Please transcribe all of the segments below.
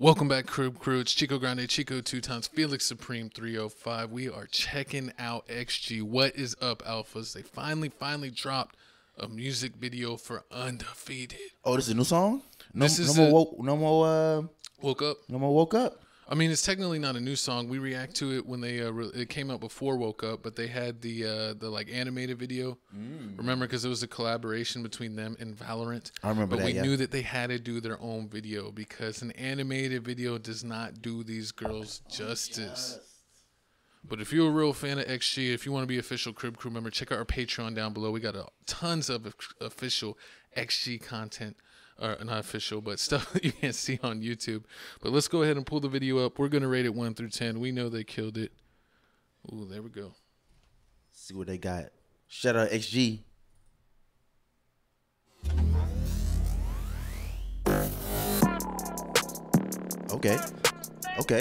Welcome back, Crib Crew. It's Chico Grande, Chico two times, Felix Supreme 305. We are checking out XG. What is up, Alphas? They finally, finally dropped a music video for Undefeated. Oh, this is a new song. No, This is no more. a- Woke, no more. Uh, Woke up. no more. Woke up. I mean, it's technically not a new song. We react to it when they uh, re- it came out before Woke Up, but they had the uh, the like animated video. Remember, because it was a collaboration between them and Valorant. I remember But that, we yeah. knew that they had to do their own video because an animated video does not do these girls justice. But if you're a real fan of XG, if you want to be official Crib Crew member, check out our Patreon down below. We got uh, tons of official XG content, or not official, but stuff that you can't see on YouTube. But let's go ahead and pull the video up. We're gonna rate it one through ten. We know they killed it. Ooh, there we go. See what they got. Shout out XG. Okay. Okay.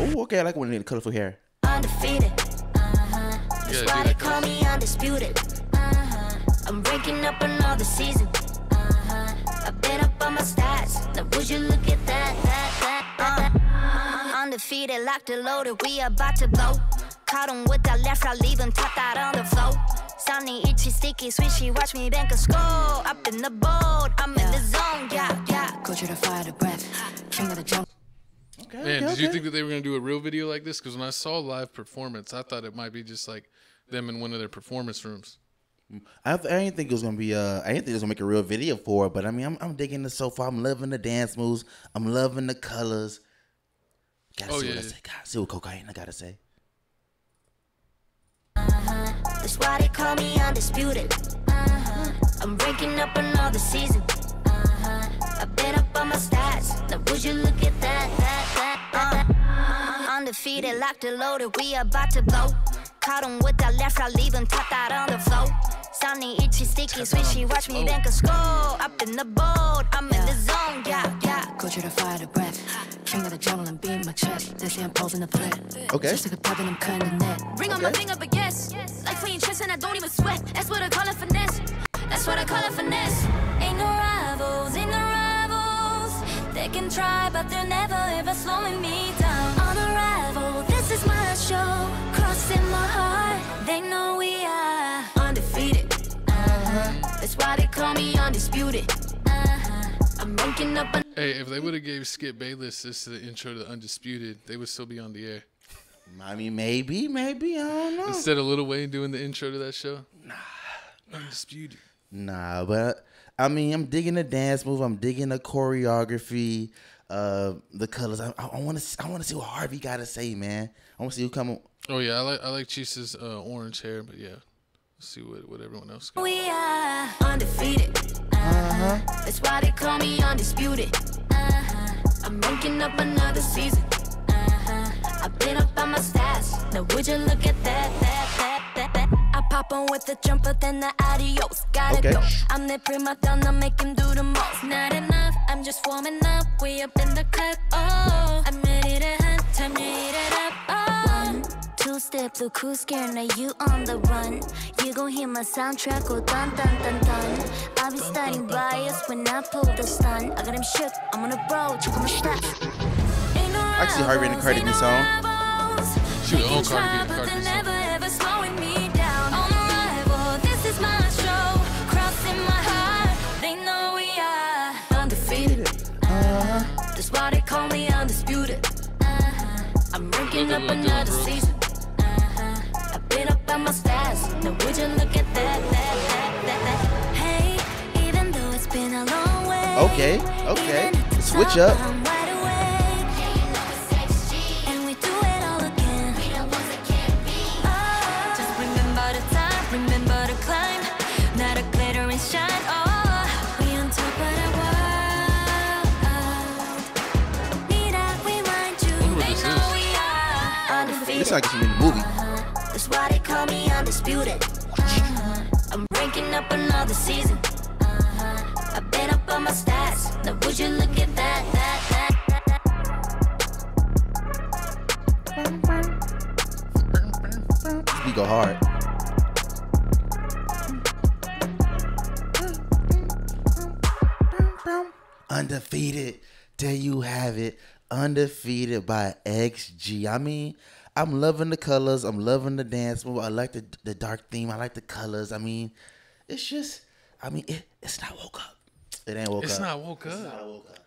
Oh, okay. I like when they need colorful hair. undefeated. That's Yeah, why they call me undisputed. Uh-huh. I'm breaking up another season. Uh-huh. I've been up on my stats. Now would you look at that, that, that, that, that. Undefeated, locked and loaded, we about to blow. Caught 'em with that left, I leave leave 'em tapped out on the floor. Sounding itchy, sticky, swishy, watch me bank a score. Up in the boat, I'm in the zone, yeah, yeah. Culture to fire the breath. King of the jungle. Okay. Man, okay, did you think that they were gonna do a real video like this? Because when I saw live performance, I thought it might be just like them in one of their performance rooms. I, I didn't think it was gonna be. Uh, I didn't think it was gonna make a real video for it. But I mean, I'm, I'm digging the so far. I'm loving the dance moves. I'm loving the colors. Gotta Oh, see yeah, what I say. Gotta see what Cocona I gotta say. That's why they call me undisputed. Uh-huh. I'm breaking up another season. Uh-huh. I've been up on my stats. Now would you look at undefeated, locked and loaded, we about to blow. Caught 'em with that left, I leave leave 'em tapped out on the floor. Sounding itchy, sticky, swishy, watch me bank a score. Up in the boat, I'm in the zone, yeah, yeah. Culture to fire the breath. King of the jungle and beat my chest. They say I'm posing the threat. Okay. Just like a pub and I'm cutting the net. Ring on my finger, but yes. Like clean chest and I don't even sweat. That's what I call it finesse. That's what I call it finesse. Ain't no rivals, ain't no rivals. They can try, but they're never ever slowing me down. On arrival, this is my show. Crossing my heart, they know we are undefeated. Uh-huh. That's why they call me undisputed. Uh-huh. I'm ranking up Hey, if they would have gave Skip Bayless this to the intro to Undisputed, they would still be on the air. I mean, maybe, maybe I don't know. Instead of Lil Wayne doing the intro to that show. Nah, Undisputed. Nah, but I mean, I'm digging the dance move. I'm digging the choreography, uh, the colors. I, I want to, I want to see what Harvey got to say, man. I want to see who coming. Oh yeah, I like I like Chisa's uh, orange hair, but yeah, let's see what what everyone else got. We are undefeated. Uh-huh. That's why they call me undisputed. Uh-huh. I'm ranking up another season. Uh-huh. I've been up on my stats. Now would you look at that, that, that, that, that. I pop on with the jumper, then the adios. Gotta Okay. go. I'm the prima donna, make him do the most. Not enough, I'm just warming up. We up in the club. Oh, I'm ready to hunt, time to eat it up. Oh. Two step to cool scare, now you on the run. You gon' hear my soundtrack go dun dun dun dun. I'll be starting bias when I pull the stun. I got him shook, I'm on a bro, check on my stats. I can Harvey in the Cardi B song. Shoot, own Cardi B, Cardi B song. Undisputed. Uh-huh. I'm ranking up Look at- look at another season. Uh-huh. I've been up on my stats. Now would you look at that, that, that, that, that. Hey, even though it's been a long way. Okay, okay. even at the Switch up. This like it's from the movie. That's why they call me undisputed. Uh-huh. I'm breaking up another season. Uh-huh. I've been up on my stats. Now would you look at that, that, that. We go hard. Undefeated. There you have it. Undefeated by XG. I mean, I'm loving the colors. I'm loving the dance move. I like the the dark theme. I like the colors. I mean, it's just. I mean, it, it's not woke up. It ain't woke up. It's up. not woke up. It's up. not woke up.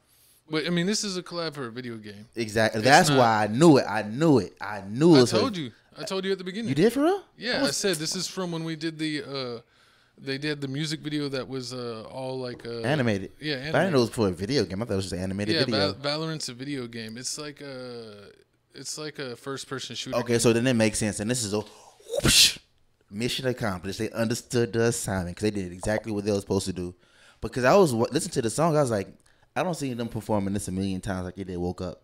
But I mean, this is a collab for a video game. Exactly. That's not- why I knew it. I knew it. I knew it. I was told you. I told you at the beginning. You did for real? Yeah, I said this is from when we did the. uh They did the music video that was uh all like uh Animated. Yeah, But I didn't know it was for a video game. I thought it was just an animated yeah, video. Val- Valorant's a video game. It's like a. It's like a first-person shooter. Okay, so then it makes sense. And this is a whoosh, mission accomplished. They understood the assignment because they did exactly what they were supposed to do. Because I was listening to the song, I was like, I don't see them performing this a million times like they did Woke Up.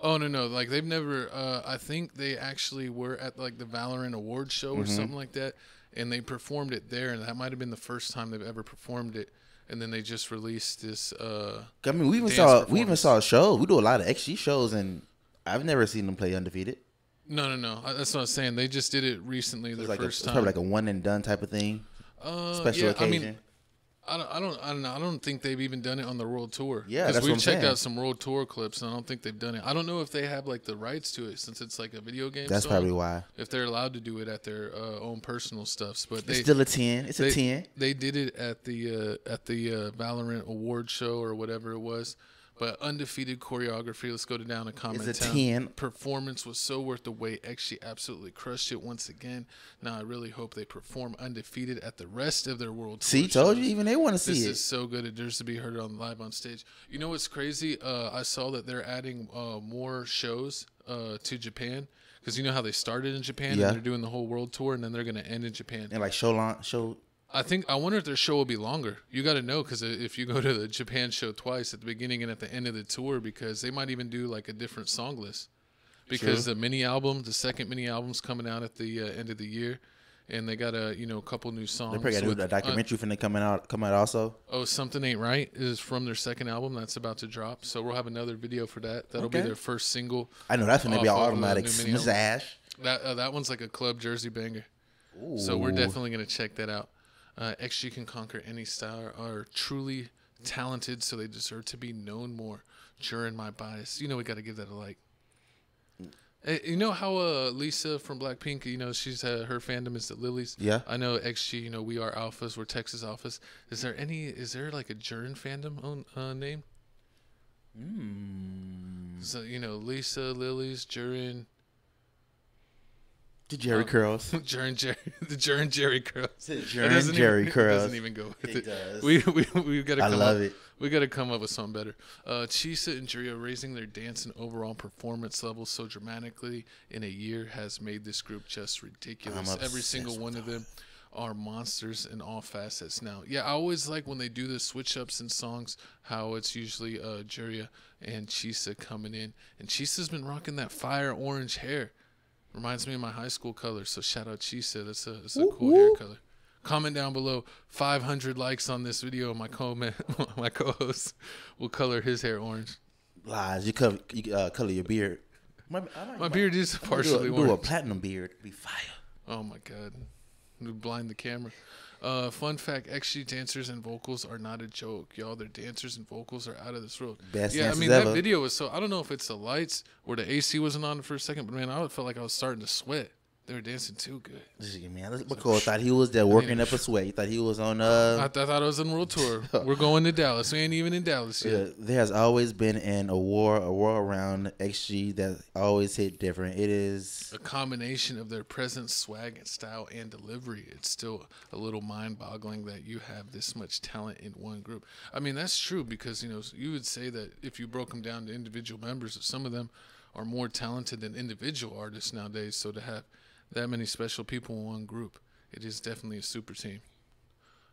Oh no no! Like they've never. Uh, I think they actually were at like the Valorant Award show or Mm-hmm. something like that, and they performed it there, and that might have been the first time they've ever performed it. And then they just released this. Uh, I mean, we even saw we even saw shows. We do a lot of XG shows, and I've never seen them play undefeated. no no no! That's what I'm saying. They just did it recently, It's like a, first it's time. probably like a one and done type of thing. uh, Special yeah, occasion. I mean, I don't, I don't, I don't know. I don't think they've even done it on the world tour. Yeah, because that's we've I'm checked saying. out some world tour clips, and I don't think they've done it. I don't know if they have like the rights to it since it's like a video game. That's song, probably why. If they're allowed to do it at their uh, own personal stuffs, but It's they still a ten. It's a ten. They did it at the uh, at the uh, Valorant award show or whatever it was. But undefeated choreography. Let's go to down to comment. It's a town. 10. Performance was so worth the wait. Actually, absolutely crushed it once again. Now I really hope they perform undefeated at the rest of their world. Tour See, told you. Even they want to see it. This is so good. It deserves to be heard on live on stage. You know what's crazy? Uh, I saw that they're adding uh, more shows uh, to Japan because you know how they started in Japan Yeah. and they're doing the whole world tour and then they're going to end in Japan. and like show long show. I think I wonder if their show will be longer. You got to know because if you go to the Japan show twice at the beginning and at the end of the tour, because they might even do like a different song list. Because the mini album, the second mini album's coming out at the uh, end of the year, and they got a you know a couple new songs. They probably got with, a documentary finna coming out come out also. uh, oh, something ain't right is from their second album that's about to drop. So we'll have another video for that. That'll be their first single. I know that's gonna be off all of the automatic. new mini Mr. album. Ash. That uh, that one's like a club jersey banger. So we're definitely gonna check that out. Uh, XG can conquer any style. Are truly talented, so they deserve to be known more. During my bias, you know we got to give that a like. Hey, you know how uh, Lisa from Blackpink, you know she's uh, her fandom is the Lilies. Yeah. I know XG. You know we are alphas. We're Texas alphas. Is there any? Is there like a Jern fandom on uh, name? Hmm. So you know Lisa, Lilies, Jurin, The Jerry Um, curls. Jern Jerry, the Jern Jerry curls. Jern It Jerry even, It curls. doesn't even go with It it. does. We we we got to. I love up, it. We got to come up with something better. Uh, Chisa and Juria raising their dance and overall performance levels so dramatically in a year has made this group just ridiculous. Every single one of them are monsters in all facets now. Yeah, I always like when they do the switch ups in songs, how it's usually uh, Juria and Chisa coming in. And Chisa's been rocking that fire orange hair. Reminds me of my high school color. So shout out Chisa. That's a, that's a cool hair color. Comment down below 500 likes on this video. My comment, my co-host will color his hair orange. Lies. You color you uh, color your beard. My, I like My beard is I'm partially do a, do a platinum beard. Be fire. Oh my god, We blind the camera. Uh, fun fact: XG dancers and vocals are not a joke, y'all. Their dancers and vocals are out of this world. Best yeah, I mean ever. that video was so. I don't know if it's the lights or the AC wasn't on for a second, but man, I felt like I was starting to sweat. They were dancing too good. Man, this McCall thought he was there working up a sweat. He thought he was on uh I, th- I thought I was on world tour. We're going to Dallas. We ain't even in Dallas yet. Yeah, there has always been an award, a war around XG that always hit different. It is a combination of their presence, swag, and style and delivery. It's still a little mind-boggling that you have this much talent in one group. I mean, that's true because you know you would say that if you broke them down to individual members, some of them are more talented than individual artists nowadays. So to have that many special people in one group, it is definitely a super team.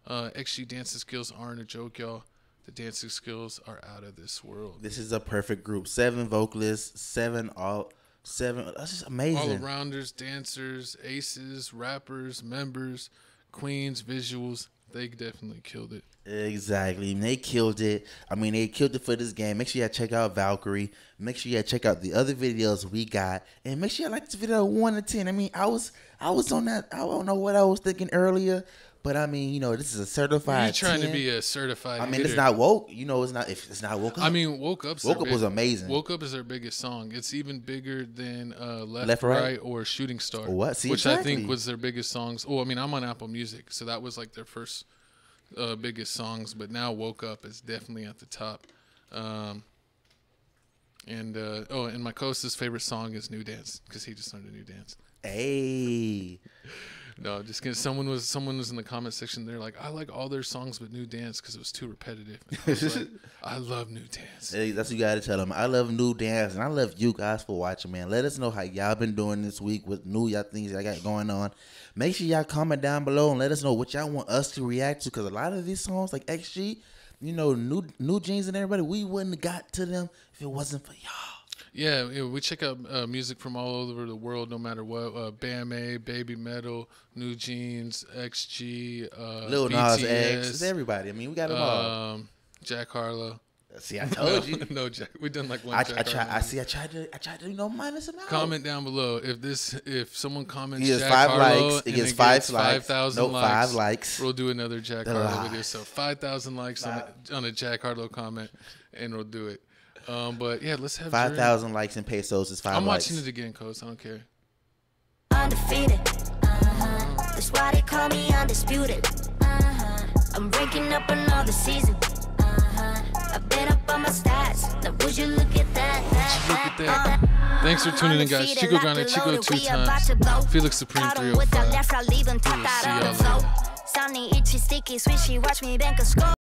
Uh, XG dancing skills aren't a joke, y'all. The dancing skills are out of this world. this is a perfect group. Seven vocalists, seven all seven. That's just amazing. all amazing. arounders, dancers, aces, rappers, members, queens, visuals. They definitely killed it. Exactly. And they killed it. I mean, they killed it for this game. Make sure you check out Valkyrie. Make sure you check out the other videos we got, and make sure you like this video one to ten. I mean, I was I was on that. I don't know what I was thinking earlier, But I mean, you know, this is a certified. You're trying 10. to be a certified. I mean, it's not woke. You know, it's not. If it's not woke up. I mean, woke up. Woke Up was amazing. Woke up is their biggest song. It's even bigger than uh, left, Left, right, Right? or shooting star. What? See, which I think was their biggest songs. Oh, I mean, I'm on Apple Music, so that was like their first uh, biggest songs. But now woke up is definitely at the top. Um, and uh, oh, and my co-host's favorite song is New Dance because he just learned a new dance. hey, No, just kidding. Someone was someone was in the comment section. They're like, I like all their songs but New Dance because it was too repetitive. I was like, I love New Dance. Hey, that's what you gotta tell them. I love new dance, and I love you guys for watching, man. Let us know how y'all been doing this week with new y'all things y'all got going on. Make sure y'all comment down below and let us know what y'all want us to react to. Because a lot of these songs, like XG, you know, new NewJeans and everybody, we wouldn't have got to them if it wasn't for y'all. Yeah, yeah, we check out uh, music from all over the world, no matter what. Uh, Bam A, Baby Metal, NewJeans, XG, uh, Lil Nas X, BTS, it's everybody. I mean, we got them all. um, Jack Harlow. See, I told you. no, Jack. We done like one. I, Jack I try. Harlow. I see. I tried to. I tried to. You know, minus out. Comment down below if this if someone comments He gets Jack five Harlow likes. He and gets it five gets likes. five thousand Nope, likes. five likes. We'll do another Jack The Harlow lies. video. So five thousand likes on a, on a Jack Harlow comment, and we'll do it. Um, but yeah, let's have Five Dream. thousand likes in pesos is 5 I'm likes. watching it again, coach. I don't care. undefeated. Uh-huh. That's why they call me undisputed. Uh-huh. I'm breaking up another season. Uh-huh. I bet up on my stats. Now would you look at that? that, Look at that, that. Thanks for tuning in, guys. Chico Grande, Chico two times. Felix Supreme 305. Left, I leave 'em We tapped will see out on y'all the floor. later.